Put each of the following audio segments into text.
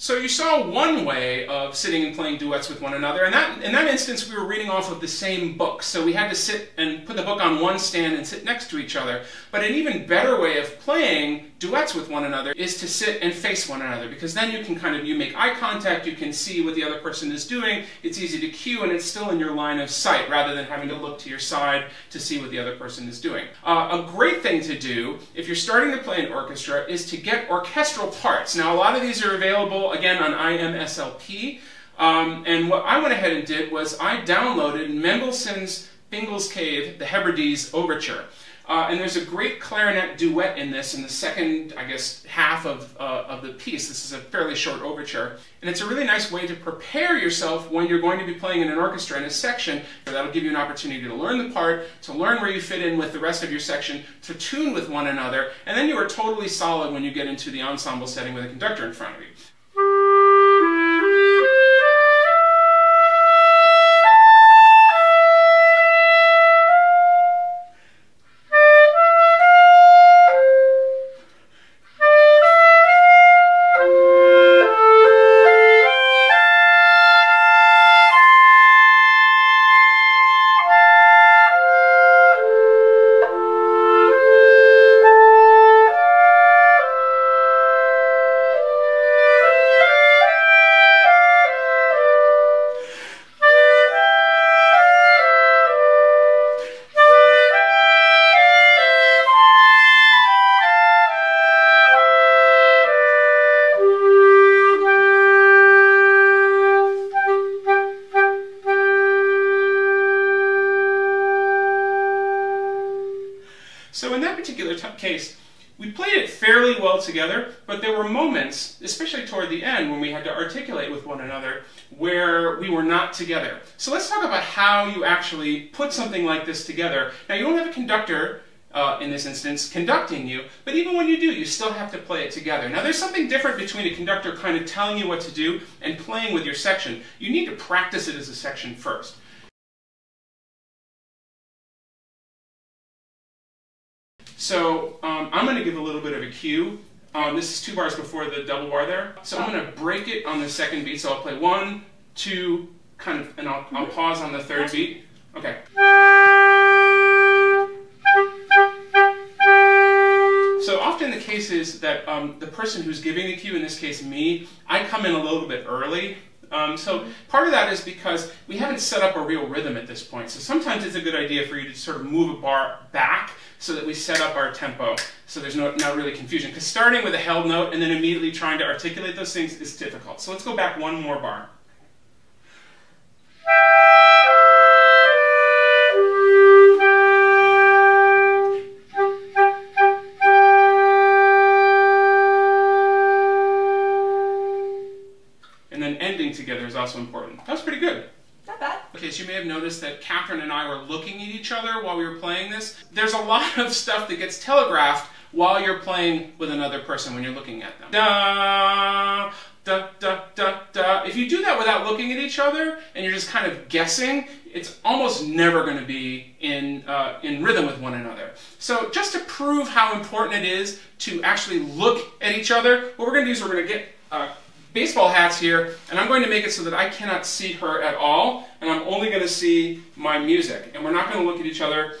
So you saw one way of sitting and playing duets with one another, and that in that instance we were reading off of the same book. So we had to sit and put the book on one stand and sit next to each other. But an even better way of playing duets with one another is to sit and face one another because then you can kind of you make eye contact, you can see what the other person is doing. It's easy to cue and it's still in your line of sight rather than having to look to your side to see what the other person is doing. Uh, a great thing to do if you're starting to play an orchestra is to get orchestral parts. Now a lot of these are available again on IMSLP. Um, and what I went ahead and did was I downloaded Mendelssohn's Fingal's Cave, the Hebrides Overture. Uh, and there's a great clarinet duet in this in the second, I guess, half of, uh, of the piece. This is a fairly short overture. And it's a really nice way to prepare yourself when you're going to be playing in an orchestra in a section. That'll give you an opportunity to learn the part, to learn where you fit in with the rest of your section, to tune with one another, and then you are totally solid when you get into the ensemble setting with a conductor in front of you. In case, we played it fairly well together, but there were moments, especially toward the end, when we had to articulate with one another where we were not together. So let's talk about how you actually put something like this together. Now, you don't have a conductor, uh, in this instance, conducting you, but even when you do, you still have to play it together. Now, there's something different between a conductor kind of telling you what to do and playing with your section. You need to practice it as a section first. So um, I'm going to give a little bit of a cue. Um, this is two bars before the double bar there. So I'm going to break it on the second beat. So I'll play one, two, kind of, and I'll, I'll pause on the third beat. Okay. So often the case is that um, the person who's giving the cue, in this case me, I come in a little bit early um, so part of that is because we haven't set up a real rhythm at this point. So sometimes it's a good idea for you to sort of move a bar back so that we set up our tempo so there's no, not really confusion. Because starting with a held note and then immediately trying to articulate those things is difficult. So let's go back one more bar. Together is also important. That was pretty good. Not bad. Okay, so you may have noticed that Katherine and I were looking at each other while we were playing this. There's a lot of stuff that gets telegraphed while you're playing with another person when you're looking at them. Da, da, da, da, da. If you do that without looking at each other and you're just kind of guessing, it's almost never going to be in, uh, in rhythm with one another. So just to prove how important it is to actually look at each other, what we're going to do is we're going to get uh, baseball hats here, and I'm going to make it so that I cannot see her at all, and I'm only going to see my music. And we're not going to look at each other.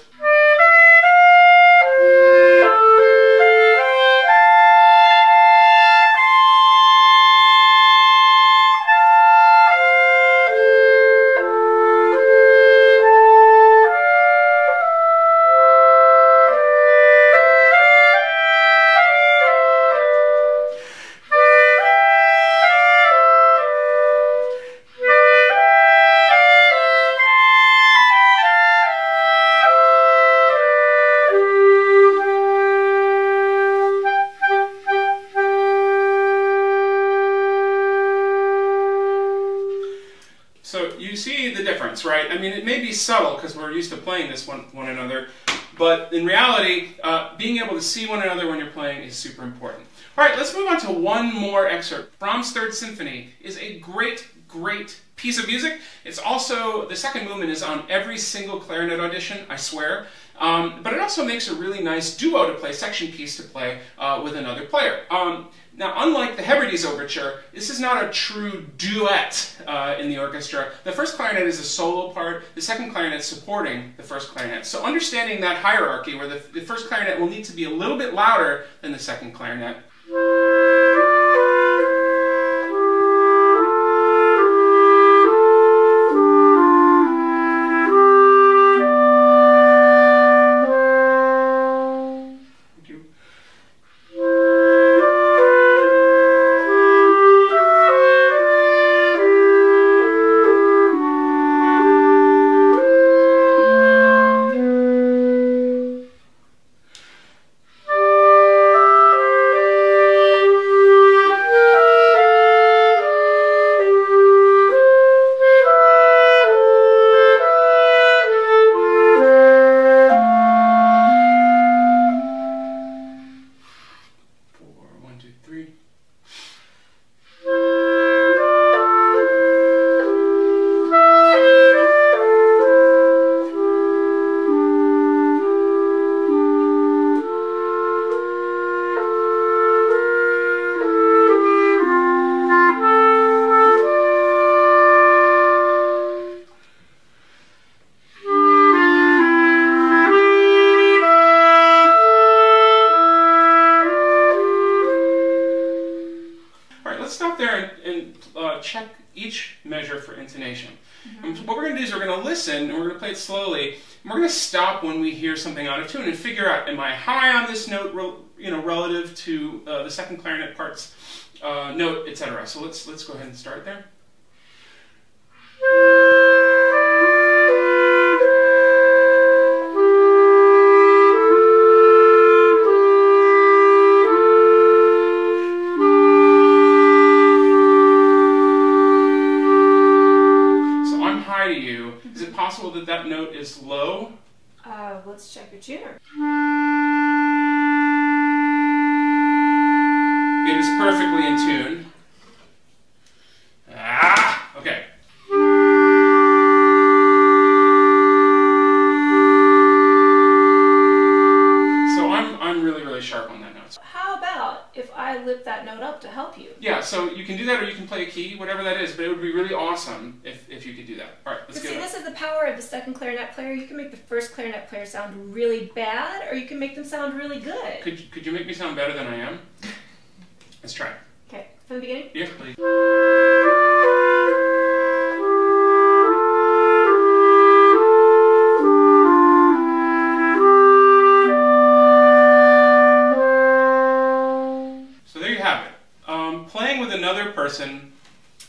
Difference, right? I mean, it may be subtle because we're used to playing this one, one another, but in reality, uh, being able to see one another when you're playing is super important. All right, let's move on to one more excerpt. Brahms' Third Symphony is a great, great piece of music. It's also, the second movement is on every single clarinet audition, I swear. Um, but it also makes a really nice duo to play, section piece to play uh, with another player. Um, Now, unlike the Hebrides Overture, this is not a true duet uh, in the orchestra. The first clarinet is a solo part, the second clarinet supporting the first clarinet. So understanding that hierarchy, where the, the first clarinet will need to be a little bit louder than the second clarinet, check each measure for intonation. Mm-hmm. And what we're going to do is we're going to listen and we're going to play it slowly. And we're going to stop when we hear something out of tune and figure out: Am I high on this note, you know, relative to uh, the second clarinet part's uh, note, etc. So let's let's go ahead and start there. Possible that that note is low? Uh, let's check your tuner. It is perfectly in tune. Ah, okay. So I'm, I'm really, really sharp on that note. How about if I lift that note up to help you? Yeah, so you can do that or you can play a key, whatever that is, but it would be really awesome if, if you could do that. All right, let's see, this is the power of the second clarinet player. You can make the first clarinet player sound really bad or you can make them sound really good. Could, could you make me sound better than I am? let's try. Okay, from the beginning? Yeah, please. So there you have it. Um, playing with another person,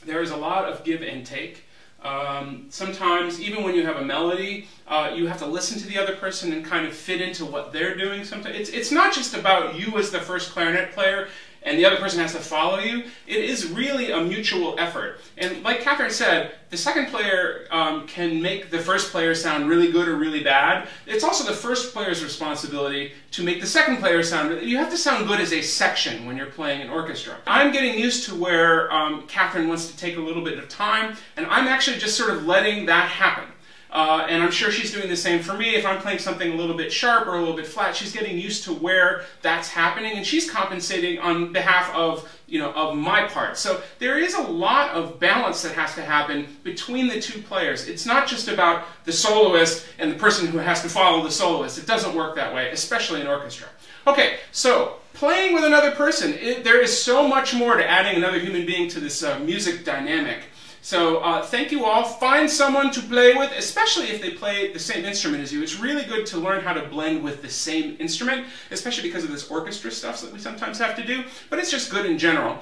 there is a lot of give and take. Um, sometimes, even when you have a melody, uh, you have to listen to the other person and kind of fit into what they're doing. Sometimes it's it's not just about you as the first clarinet player and the other person has to follow you, it is really a mutual effort. And like Katherine said, the second player um, can make the first player sound really good or really bad. It's also the first player's responsibility to make the second player sound. You have to sound good as a section when you're playing an orchestra. I'm getting used to where um, Katherine wants to take a little bit of time, and I'm actually just sort of letting that happen. Uh, and I'm sure she's doing the same for me. If I'm playing something a little bit sharp or a little bit flat, she's getting used to where that's happening, and she's compensating on behalf of you know of my part. So there is a lot of balance that has to happen between the two players. It's not just about the soloist and the person who has to follow the soloist. It doesn't work that way, especially in orchestra. Okay, so playing with another person, it, there is so much more to adding another human being to this uh, music dynamic. So uh, thank you all. Find someone to play with, especially if they play the same instrument as you. It's really good to learn how to blend with the same instrument, especially because of this orchestra stuff that we sometimes have to do, but it's just good in general.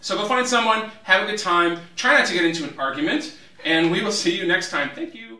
So go find someone, have a good time, try not to get into an argument, and we will see you next time. Thank you.